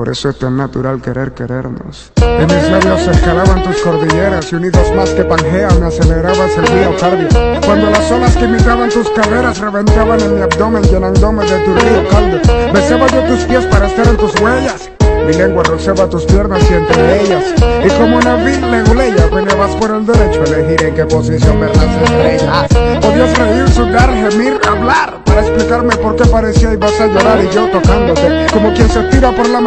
Por eso es tan natural querer querernos. En mis labios se escalaban tus cordilleras y unidos más que Pangea me acelerabas el miocardio. Cuando las olas que imitaban tus carreras reventaban en mi abdomen llenándome de tu río caldo. Besaba yo tus pies para estar en tus huellas. Mi lengua rozaba tus piernas y entre ellas Y como una vil leguleya Peleabas por el derecho a elegir en qué posición ver las estrellas oh Podías reír, sudar, gemir, hablar Para explicarme por qué parecía ibas a llorar Y yo tocándote Como quien se tira por la